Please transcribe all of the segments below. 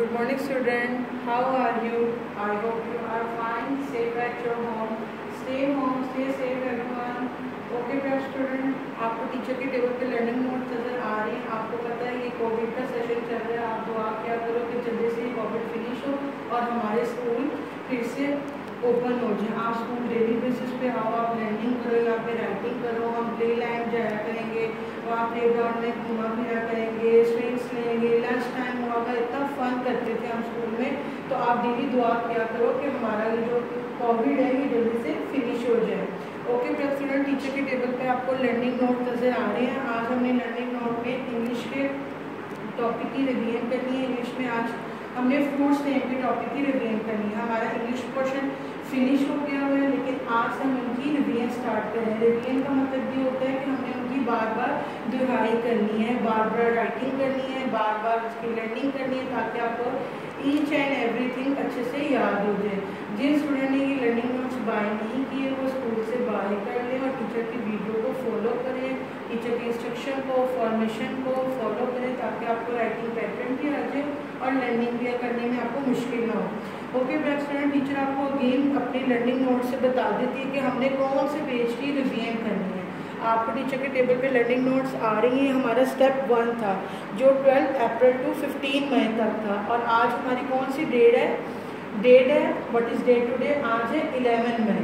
Good morning student. How are you? I hope you are fine, safe at your home. Stay home, stay safe everyone. Okay best student आपको teacher के table पे learning note नज़र आ रहे हैं आपको पता है ये कोविड का सेशन चल रहा है आप दुआ क्या करो कि जल्दी से कोविड फिनिश हो और हमारे स्कूल फिर से ओपन हो जाए आप स्कूल डेली बेसिस पे आओ आप लर्निंग करो यहाँ पे राइटिंग करो हम प्ले लैंड जाया करेंगे वहाँ प्ले ग्राउंड में घूमा फिरा करेंगे स्विंग्स लेंगे लंच टाइम हुआ का इतना फन करते थे हम स्कूल में तो आप डेली दुआ किया करो कि हमारा ये जो कोविड है, ये जल्दी से फिनिश हो जाए। ओके प्लस स्टूडेंट टीचर के टेबल पे आपको लर्निंग नोट नज़र आ रहे हैं, आज हमने लर्निंग नोट में इंग्लिश के टॉपिक की रिवीजन करनी है। इंग्लिश में आज हमने फ्रूट्स नेम के टॉपिक की रिवीजन करनी है। हमारा इंग्लिश पोर्शन फिनिश हो गया हुआ है, लेकिन आज हम उनकी रिवीजन स्टार्ट कर रहे हैं। रिवीजन का मतलब ये होता है कि हमने उनकी बार बार दोहराई करनी है बार बार राइटिंग करनी है बार बार उसकी लर्निंग करनी है, ताकि आपको ईच एंड एवरीथिंग अच्छे से याद हो जाए। जिन स्टूडेंट ने ये लर्निंग नोट्स बाय नहीं किए, वो स्कूल से बाय कर लें और टीचर की वीडियो को फॉलो करें। टीचर के इंस्ट्रक्शन को फॉर्मेशन को फॉलो करें ताकि आपको राइटिंग पैटर्न भी आ जाए और लर्निंग भी करने में आपको मुश्किल ना हो। ओके ब्लैक स्टूडेंट टीचर आपको अगेन अपनी लर्निंग नोट से बता देती है कि हमने कौन से पेज की रिवीजन करनी है। आपको टीचर के टेबल पे लर्निंग नोट्स आ रही हैं, हमारा स्टेप वन था, जो twelfth April to fifteen May तक था। और आज हमारी कौन सी डेट है? डेट है व्हाट इज़ डेट डे आज है इलेवन मई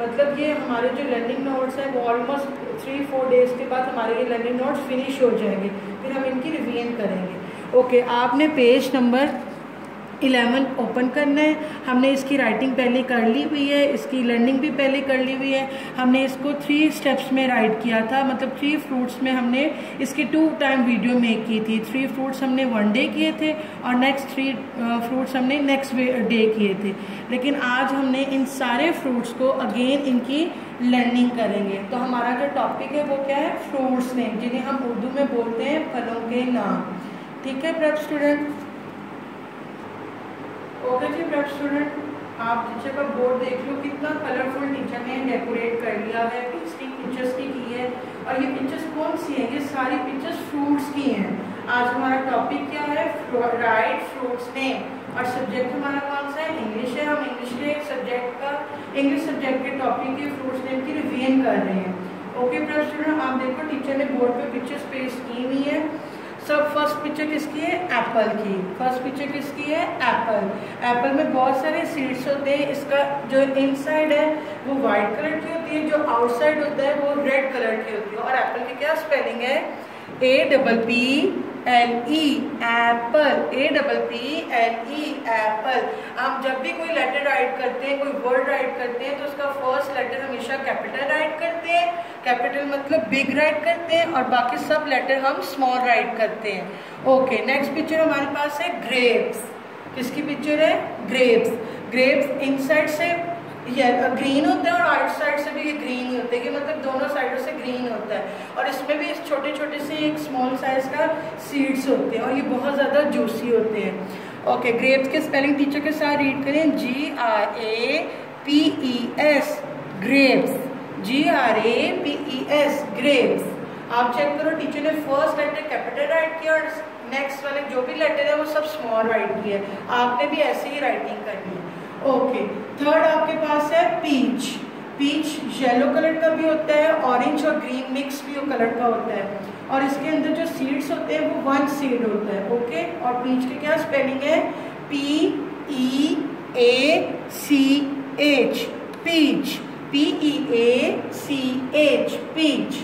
मतलब ये हमारे जो लर्निंग नोट्स हैं, वो ऑलमोस्ट थ्री फोर डेज़ के बाद हमारे ये लर्निंग नोट्स फिनिश हो जाएँगे। फिर हम इनकी रिवीजन करेंगे। ओके आपने पेज नंबर इलेवन ओपन करना है। हमने इसकी राइटिंग पहले कर ली हुई है, इसकी लर्निंग भी पहले कर ली हुई है। हमने इसको थ्री स्टेप्स में राइट किया था मतलब थ्री फ्रूट्स में हमने इसकी टू टाइम वीडियो मेक की थी। थ्री फ्रूट्स हमने वन डे किए थे और नेक्स्ट थ्री फ्रूट्स हमने नेक्स्ट डे किए थे। लेकिन आज हमने इन सारे फ्रूट्स को अगेन इनकी लर्निंग करेंगे। तो हमारा जो टॉपिक है वो क्या है? फ्रूट्स नेम जिन्हें हम उर्दू में बोलते हैं, फलों के नाम। ठीक है प्रेप स्टूडेंट ओके जी ब्लड स्टूडेंट आप टीचर का बोर्ड देख लो, कितना कलरफुल टीचर ने डेकोरेट कर लिया है पिक्चरिंग पिक्चर्स की की है, और ये पिक्चर्स कौन सी हैं? ये सारी पिक्चर्स फ्रूट्स की हैं। आज हमारा टॉपिक क्या है? राइट फ्रूट्स नेम और सब्जेक्ट हमारा कौन सा है? इंग्लिश है। हम इंग्लिश के सब्जेक्ट का इंग्लिश सब्जेक्ट के टॉपिक के फ्रूट्स नेम की रिवीजन कर रहे हैं। ओके ब्लड स्टूडेंट आप देखो टीचर ने बोर्ड पे पिक्चर्स पेश की हुई है। सब फ़र्स्ट पिक्चर किसकी है? एप्पल की। फ़र्स्ट पिक्चर किसकी है? एप्पल एप्पल में बहुत सारे सीड्स होते हैं। इसका जो इनसाइड है, वो वाइट कलर की होती है, जो आउटसाइड होता है, वो रेड कलर की होती है। और एप्पल की क्या स्पेलिंग है? A double P L E apple A double P L E apple हम जब भी कोई लेटर राइट करते हैं, कोई वर्ड राइट करते हैं तो उसका फ़र्स्ट लेटर हमेशा कैपिटल राइट करते हैं। कैपिटल मतलब बिग राइट करते हैं और बाकी सब लेटर हम स्मॉल राइट करते हैं। ओके नेक्स्ट पिक्चर हमारे पास है ग्रेप्स किसकी पिक्चर है? ग्रेप्स ग्रेप्स इनसाइड से ग्रीन होते हैं और आउट साइड से भी ये ग्रीन ही होते हैं। कि मतलब दोनों साइडों से ग्रीन होता है। और इसमें भी छोटे छोटे से एक स्मॉल साइज़ का सीड्स होते हैं और ये बहुत ज़्यादा जूसी होते हैं। ओके ग्रेप्स के स्पेलिंग टीचर के साथ रीड करें। G R A P E S grapes G R A P E S grapes आप चेक करो टीचर ने फ़र्स्ट लेटर कैपिटल राइट किया और नेक्स्ट वाले जो भी लेटर है वो सब स्मॉल राइट किया आपने भी ऐसे ही राइटिंग करनी है। ओके थर्ड आपके पास है पीच पीच येलो कलर का भी होता है ऑरेंज और ग्रीन मिक्स भी कलर का होता है. और इसके अंदर जो सीड्स होते हैं, वो वन सीड होता है. ओके और पीच की क्या स्पेलिंग है? P E A C H peach P E A C H peach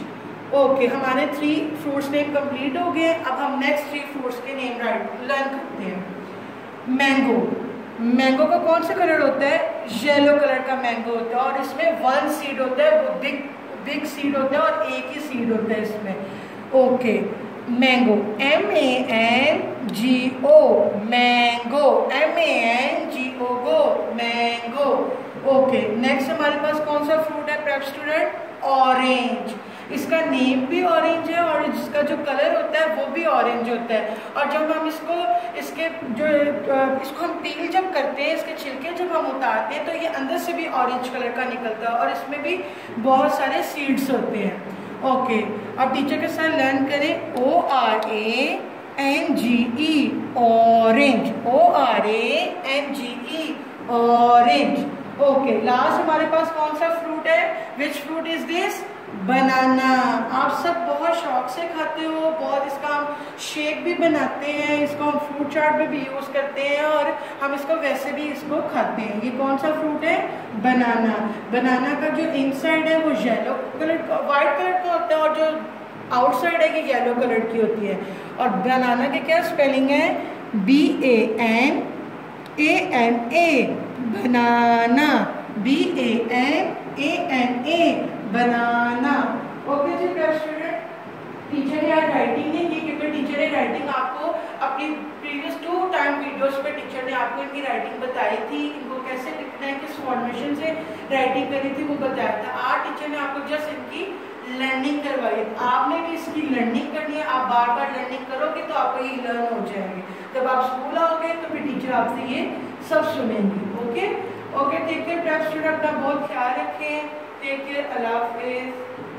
okay हमारे थ्री फ्रूट्स नेम कंप्लीट हो गए अब हम नेक्स्ट थ्री फ्रूट्स के नेम राइट लर्न करते हैं. मैंगो मैंगो का कौन सा कलर होता है? येलो कलर का मैंगो होता है और इसमें वन सीड होता है, वो बिग बिग सीड होता है और एक ही सीड होता है इसमें। Okay mango M A N G O mango M A N G O go mango okay next हमारे पास कौन सा फ्रूट है प्रेप स्टूडेंट ऑरेंज इसका नेम भी ऑरेंज है और जिसका जो कलर होता है वो भी ऑरेंज होता है। और जब हम इसको, इसके जो इसको हम पील जब करते हैं, इसके छिलके जब हम उतारते हैं तो ये अंदर से भी ऑरेंज कलर का निकलता है और इसमें भी बहुत सारे सीड्स होते हैं। ओके अब टीचर के साथ लर्न करें। O R A N G E orange O R A N G E orange okay last हमारे पास कौन सा फ्रूट है? Which fruit is this banana आप सब बहुत शौक से खाते हो, बहुत इसका हम शेक भी बनाते हैं, इसको हम फ्रूट चाट में भी यूज़ करते हैं और हम इसको वैसे भी इसको खाते हैं। ये कौन सा फ्रूट है? बनाना बनाना का जो इनसाइड है वो येलो कलर का वाइट कलर का होता है और जो आउटसाइड है कि येलो कलर की होती है। और बनाना की क्या स्पेलिंग है? B A N A N A banana B A N A N A banana. Okay ji student teacher आज राइटिंग नहीं की, क्योंकि टीचर ने राइटिंग आपको अपनी प्रीवियस टू टाइम वीडियोस पे टीचर ने आपको इनकी राइटिंग बताई थी, इनको कैसे लिखना है, किस फॉर्मेशन से राइटिंग करनी थी, वो बताया था। आज टीचर ने आपको जस्ट इनकी लर्निंग करवाई आपने भी इसकी लर्निंग करनी है, आप बार बार लर्निंग करोगे तो आपको ये लर्न हो जाएँगे। जब आप स्कूल आओगे तो फिर टीचर आपसे ये सब सुनेंगे okay okay take care student अपना बहुत ख्याल रखें टेक केयर अल्लाह हाफिज़